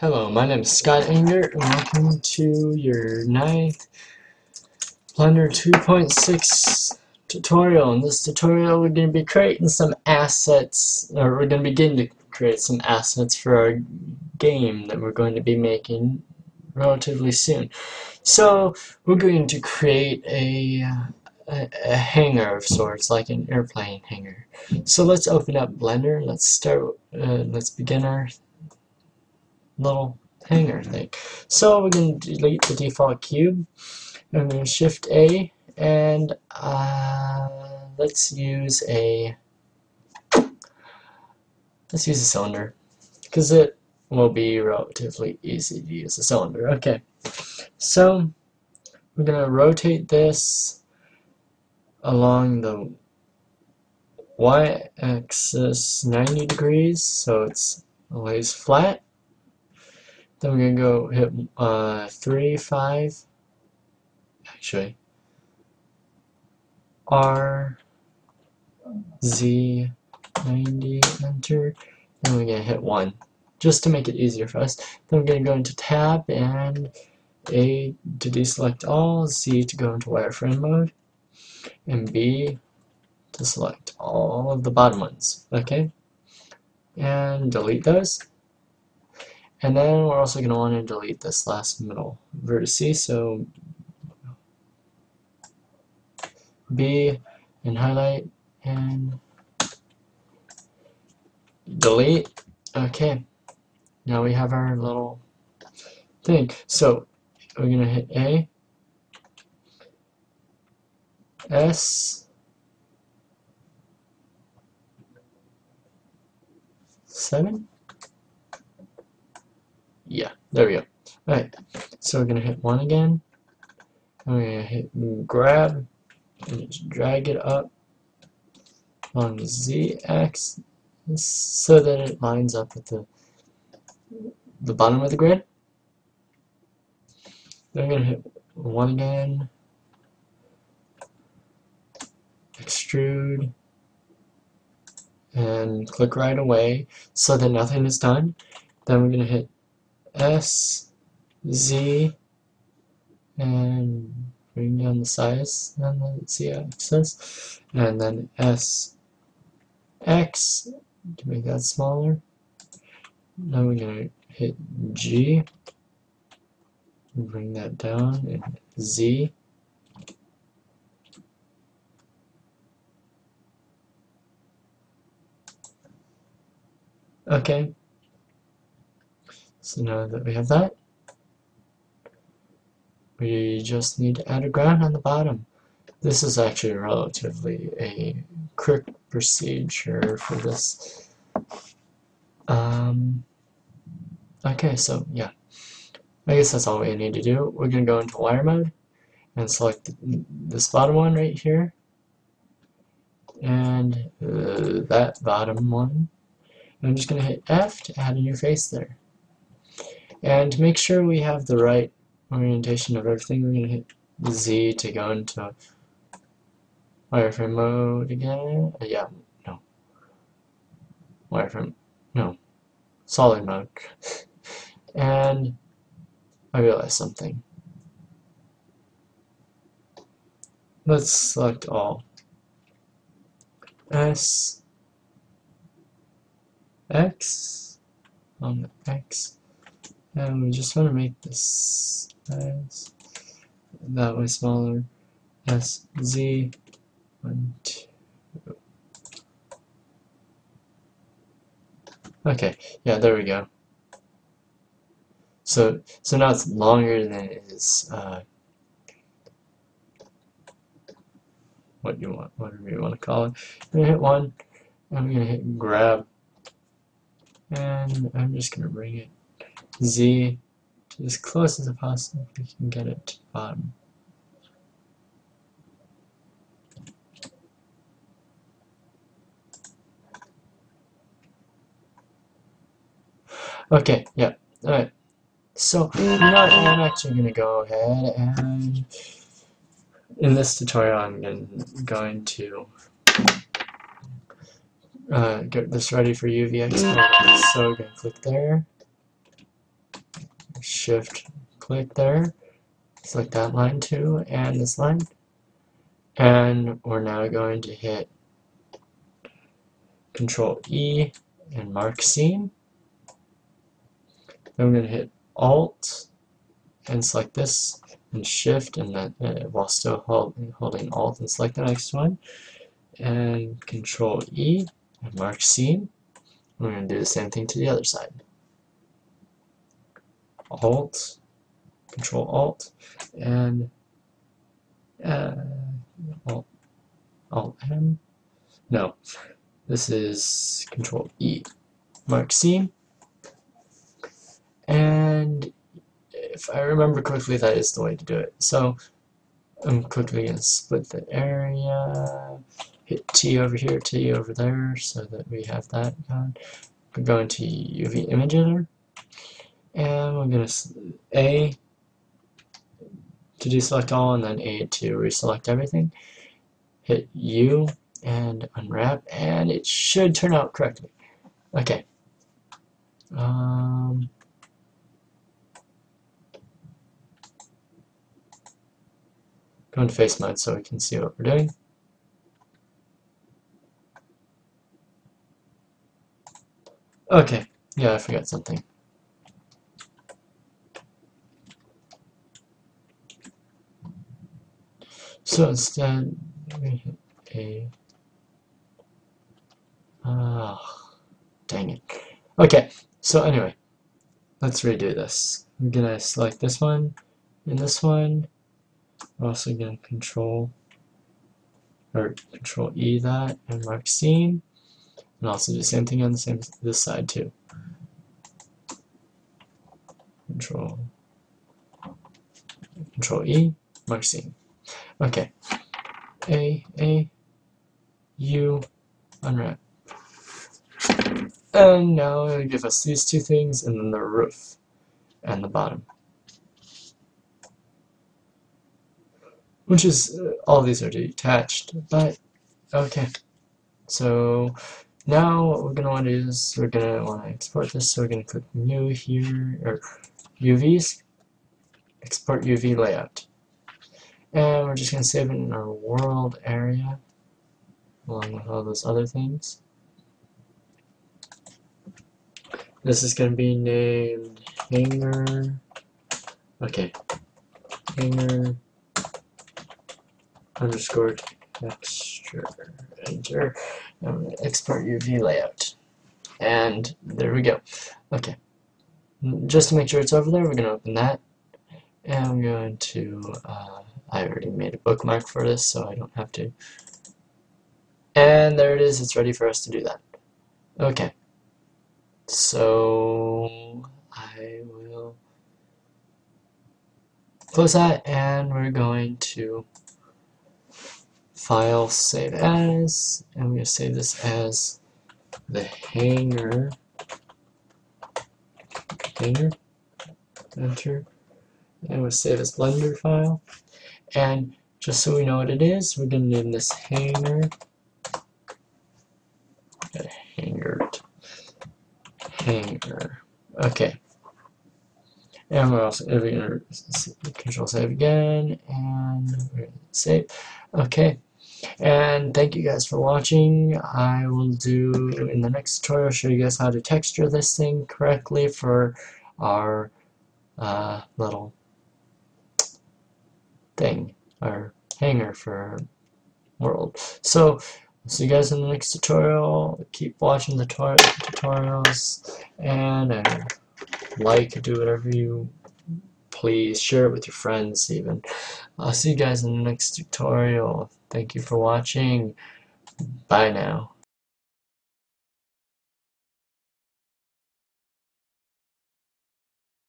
Hello, my name is Scott Engert, and welcome to your ninth Blender 2.6 tutorial. In this tutorial, we're going to be creating some assets, or we're going to begin to create some assets for our game that we're going to be making relatively soon. So, we're going to create a, a, a hangar of sorts, like an airplane hangar. So let's open up Blender. Let's start. Uh, let's begin our little hanger thing. So we're going to delete the default cube. I'm going to shift A and uh, let's use a let's use a cylinder because it will be relatively easy to use a cylinder. Okay, so we're going to rotate this along the y-axis 90 degrees so it's lays flat then we're going to go hit uh, 3, 5, actually, R, Z, 90, enter, and we're going to hit 1, just to make it easier for us. Then we're going to go into tab and A to deselect all, Z to go into wireframe mode, and B to select all of the bottom ones, okay? And delete those. And then we're also going to want to delete this last middle vertice, so B and highlight and delete. Okay, now we have our little thing. So we're going to hit A, S, seven yeah, there we go. Alright, so we're going to hit 1 again. I'm going to hit grab and just drag it up on the z-axis so that it lines up with the the bottom of the grid. Then I'm going to hit 1 again, extrude, and click right away so that nothing is done. Then we're going to hit S, Z, and bring down the size on the Z axis, and then S, X to make that smaller. Now we're going to hit G, bring that down, and Z. Okay, so now that we have that, we just need to add a ground on the bottom. This is actually relatively a quick procedure for this. Um, okay, so yeah. I guess that's all we need to do. We're going to go into wire mode and select this bottom one right here and uh, that bottom one. And I'm just going to hit F to add a new face there. And make sure we have the right orientation of everything, we're going to hit Z to go into wireframe mode again. Uh, yeah, no. Wireframe, no. Solid mode. and I realized something. Let's select all. S X on the X and we just want to make this size that way smaller. S Z one two. Okay yeah there we go. So so now it's longer than it is uh, what you want whatever you want to call it. I'm gonna hit one I'm gonna hit grab and I'm just gonna bring it z to as close as possible we can get it to the bottom. Okay, yeah, alright. So, know I'm actually going to go ahead and in this tutorial I'm going to uh, get this ready for UV. So we're going to click there shift click there, select that line too, and this line. And we're now going to hit Control E and mark seam. Then we're going to hit Alt and select this and Shift and then uh, while still hold, holding Alt and select the next one and Control E and mark seam. We're going to do the same thing to the other side. Alt, Control Alt, and uh, Alt, Alt M. No, this is Control E. Mark C. And if I remember correctly, that is the way to do it. So I'm quickly going to split the area, hit T over here, T over there, so that we have that going. We're going to UV image editor, and we're going to A to deselect all, and then A to reselect everything. Hit U and unwrap, and it should turn out correctly. Okay. Um, go into face mode so we can see what we're doing. Okay, yeah, I forgot something. So instead, we hit A. Ah, dang it. Okay, so anyway, let's redo this. I'm gonna select this one and this one. We're also gonna control or control E that and mark seam. And also do the same thing on the same this side too. Control Control E, mark seam. Okay. A A U unwrap. And now it'll give us these two things and then the roof and the bottom. Which is, uh, all these are detached, but okay. So now what we're going to want to do is we're going to want to export this, so we're going to click new here, or UVs, export UV layout. And we're just going to save it in our world area, along with all those other things. This is going to be named hanger, okay, hanger underscore texture, enter, and export UV layout. And there we go. Okay. Just to make sure it's over there, we're going to open that. And I'm going to, uh, I already made a bookmark for this, so I don't have to. And there it is, it's ready for us to do that. Okay. So, I will close that, and we're going to file save as and we're going to save this as the hanger hanger enter and we'll save as blender file and just so we know what it is we're going to name this hanger. Hanger hanger. Okay. And we're also we're going to control save again and we're going to save. Okay. And thank you guys for watching. I will do, in the next tutorial, show you guys how to texture this thing correctly for our uh, little thing, our hanger for our world. So, see you guys in the next tutorial. Keep watching the tutorials, and uh, like, do whatever you please. Share it with your friends, even. I'll see you guys in the next tutorial. Thank you for watching. Bye now.